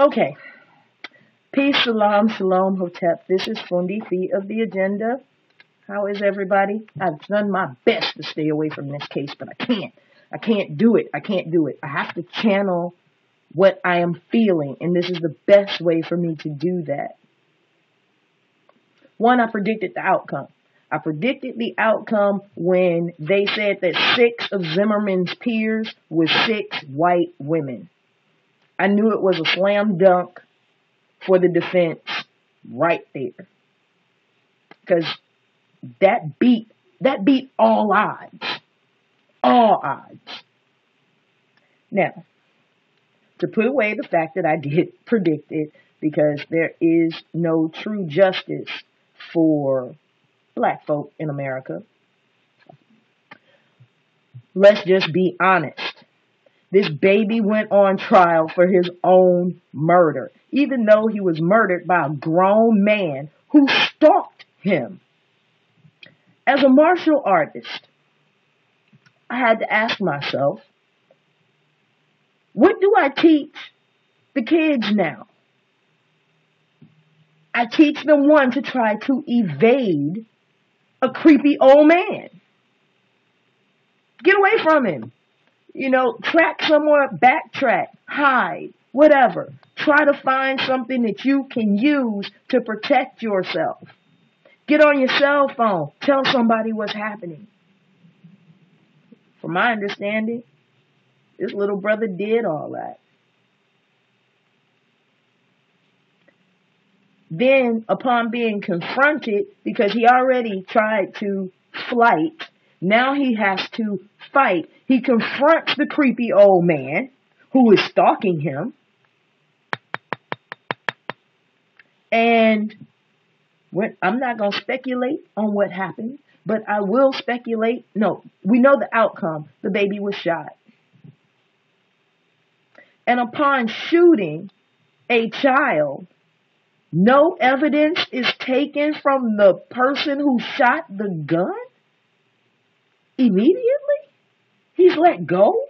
Okay. Peace, salam, shalom, hotep. This is Fundi Fe of the Agenda. How is everybody? I've done my best to stay away from this case, but I can't. I can't do it. I can't do it. I have to channel what I am feeling, and this is the best way for me to do that. One, I predicted the outcome. I predicted the outcome when they said that six of Zimmerman's peers were six white women. I knew it was a slam dunk for the defense right there. Because that beat that beat all odds. All odds. Now, to put away the fact that I did predict it, because there is no true justice for black folk in America. Let's just be honest. This baby went on trial for his own murder, even though he was murdered by a grown man who stalked him. As a martial artist, I had to ask myself, what do I teach the kids now? I teach them one to try to evade a creepy old man. Get away from him. You know, track somewhere, backtrack, hide, whatever. Try to find something that you can use to protect yourself. Get on your cell phone. Tell somebody what's happening. From my understanding, this little brother did all that. Then, upon being confronted, because he already tried to flight, now he has to fight. He confronts the creepy old man who is stalking him. And when, I'm not going to speculate on what happened, but I will speculate. No, we know the outcome. The baby was shot. And upon shooting a child, no evidence is taken from the person who shot the gun? Immediately? He's let go?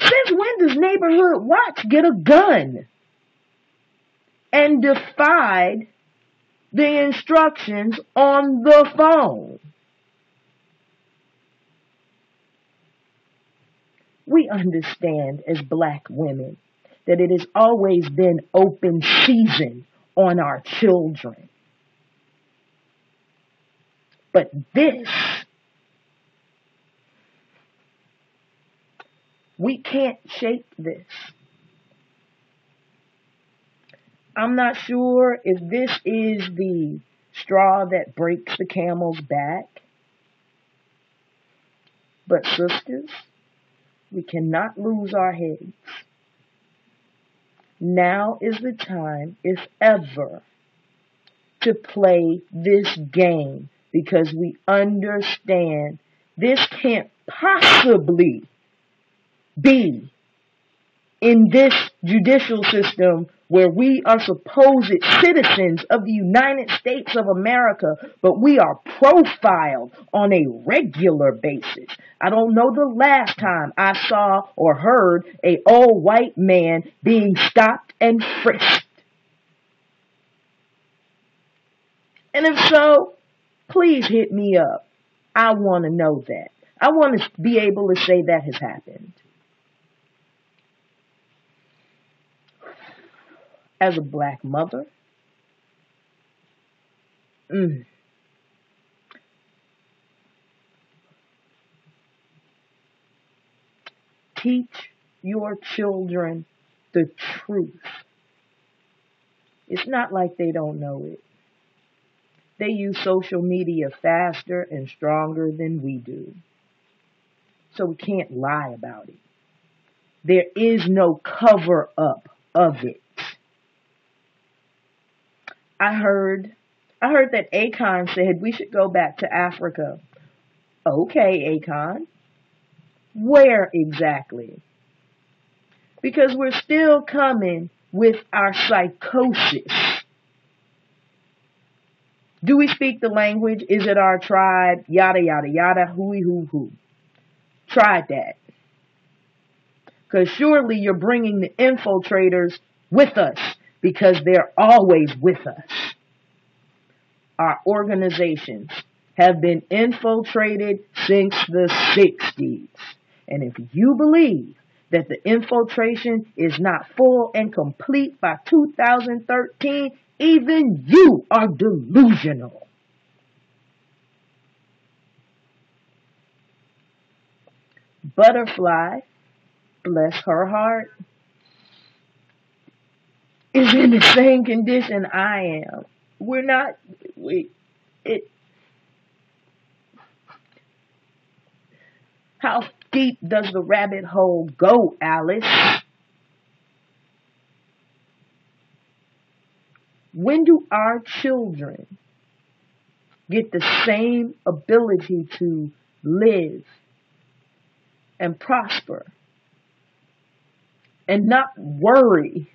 Since when does Neighborhood Watch get a gun? And defied the instructions on the phone. We understand as black women that it has always been open season on our children. But this, we can't shake this. I'm not sure if this is the straw that breaks the camel's back. But sisters, we cannot lose our heads. Now is the time, if ever, to play this game because we understand this can't possibly be in this judicial system where we are supposed citizens of the United States of America, but we are profiled on a regular basis. I don't know the last time I saw or heard a old white man being stopped and frisked. And if so, please hit me up. I want to know that. I want to be able to say that has happened. As a black mother. Mm. Teach your children the truth. It's not like they don't know it. They use social media faster and stronger than we do. So we can't lie about it. There is no cover up of it. I heard I heard that Akon said we should go back to Africa. Okay, Akon. Where exactly? Because we're still coming with our psychosis. Do we speak the language? Is it our tribe? Yada, yada, yada, hooey, hoo, hoo. Tried that. Because surely you're bringing the infiltrators with us because they're always with us. Our organizations have been infiltrated since the 60s. And if you believe that the infiltration is not full and complete by 2013, even you are delusional. Butterfly, bless her heart, is in the same condition I am. We're not, we, it, how deep does the rabbit hole go, Alice? When do our children get the same ability to live and prosper and not worry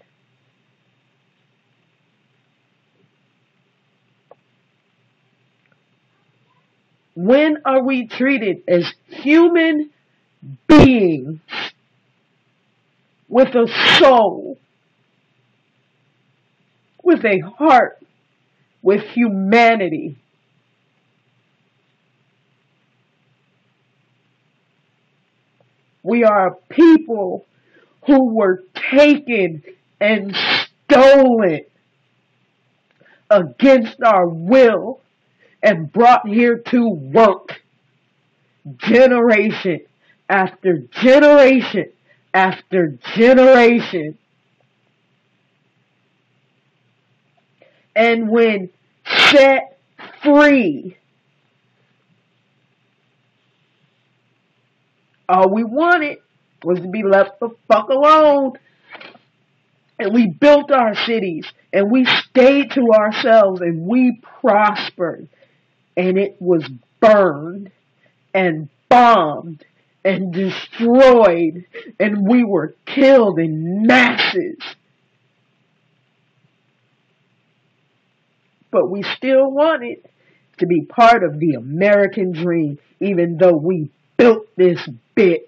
When are we treated as human beings with a soul, with a heart, with humanity? We are a people who were taken and stolen against our will and brought here to work generation after generation after generation. And when set free, all we wanted was to be left the fuck alone. And we built our cities and we stayed to ourselves and we prospered and it was burned and bombed and destroyed and we were killed in masses. But we still wanted to be part of the American dream even though we built this bitch.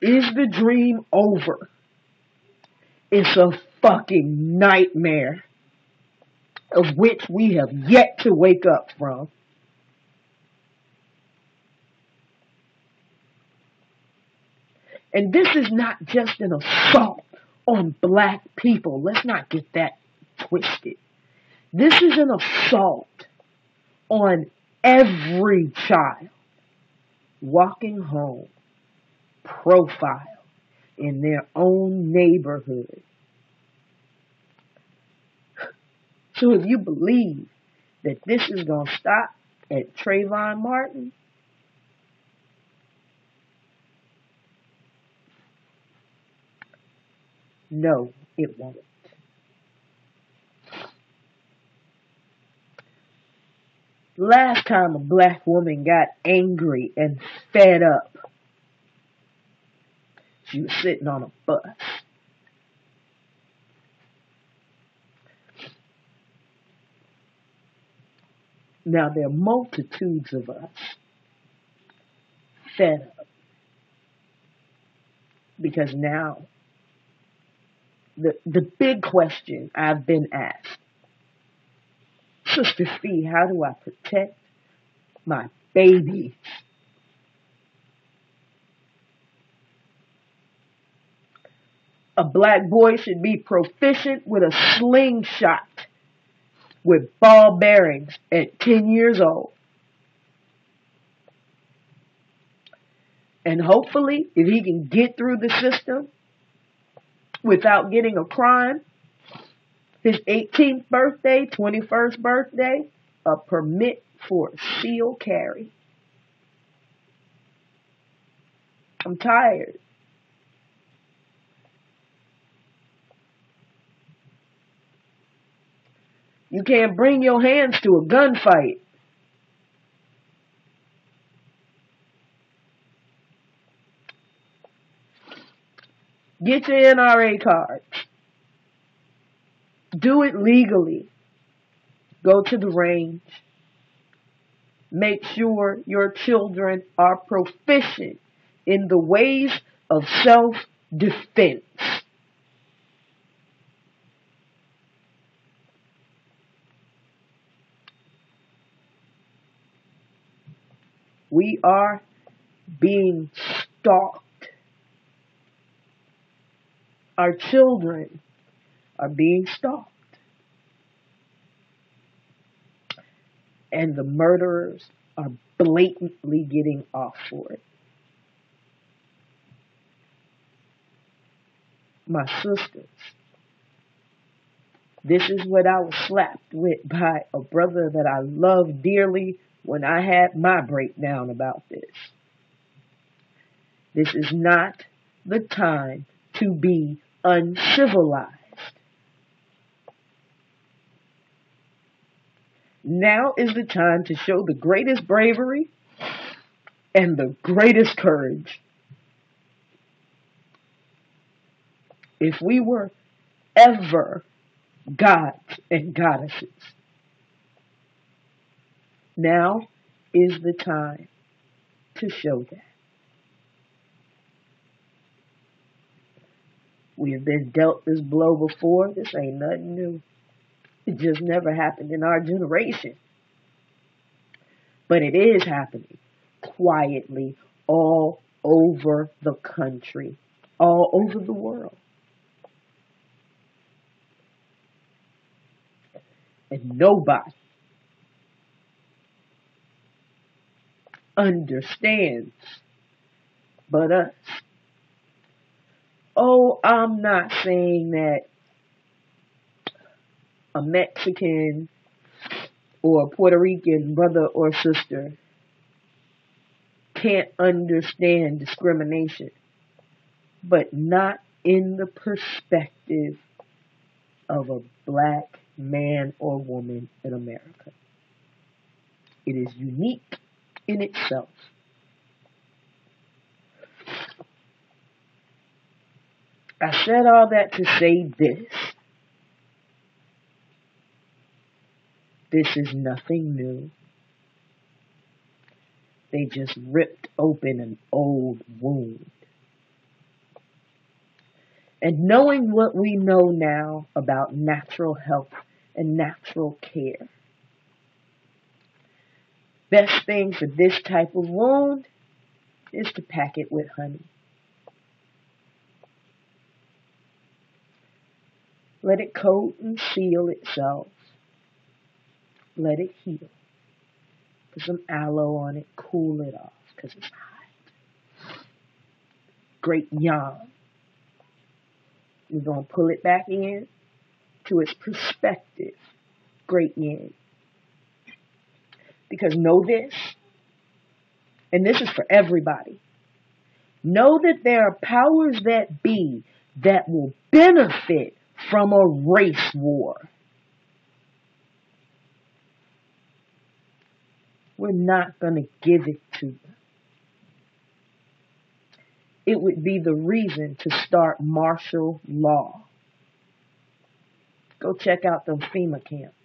Is the dream over? It's a fucking nightmare of which we have yet to wake up from. And this is not just an assault on black people. Let's not get that twisted. This is an assault on every child walking home profile in their own neighborhood. So if you believe that this is going to stop at Trayvon Martin, no, it won't. Last time a black woman got angry and fed up she was sitting on a bus. Now there are multitudes of us fed up because now the the big question I've been asked, Sister Fee, how do I protect my babies A black boy should be proficient with a slingshot with ball bearings at 10 years old. And hopefully, if he can get through the system without getting a crime, his 18th birthday, 21st birthday, a permit for seal carry. I'm tired. You can't bring your hands to a gunfight. Get your NRA card. Do it legally. Go to the range. Make sure your children are proficient in the ways of self defense. We are being stalked. Our children are being stalked. And the murderers are blatantly getting off for it. My sisters, this is what I was slapped with by a brother that I love dearly when I had my breakdown about this. This is not the time to be uncivilized. Now is the time to show the greatest bravery and the greatest courage. If we were ever gods and goddesses, now is the time to show that. We have been dealt this blow before. This ain't nothing new. It just never happened in our generation. But it is happening quietly all over the country, all over the world. And nobody understands but us. Oh, I'm not saying that a Mexican or a Puerto Rican brother or sister can't understand discrimination, but not in the perspective of a black man or woman in America. It is unique in itself. I said all that to say this. This is nothing new. They just ripped open an old wound. And knowing what we know now about natural health and natural care, best thing for this type of wound is to pack it with honey. Let it coat and seal itself let it heal. Put some aloe on it, cool it off because it's hot. Great yarn. We're going to pull it back in to its perspective. Great yin. Because know this, and this is for everybody. Know that there are powers that be that will benefit from a race war. We're not going to give it to them. It would be the reason to start martial law. Go check out those FEMA camps.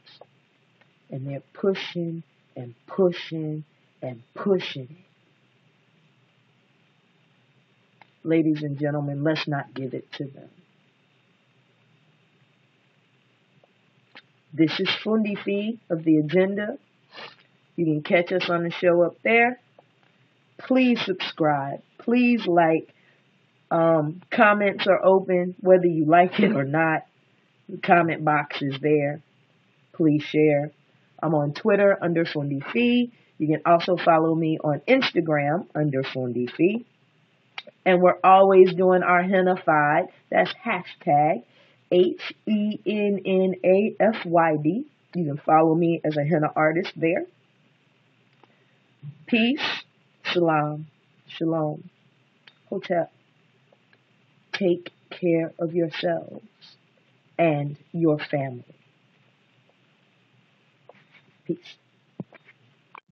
And they're pushing and pushing and pushing it. Ladies and gentlemen, let's not give it to them. This is Fundi Fe of the Agenda. You can catch us on the show up there. Please subscribe. Please like. Um, comments are open, whether you like it or not. The comment box is there. Please share. I'm on Twitter under Fundi Fe. You can also follow me on Instagram under Fundi Fe. And we're always doing our hennafied. That's hashtag H E N N A F Y D. You can follow me as a henna artist there. Peace, shalom, shalom. Hotep. Take care of yourselves and your family. Peace.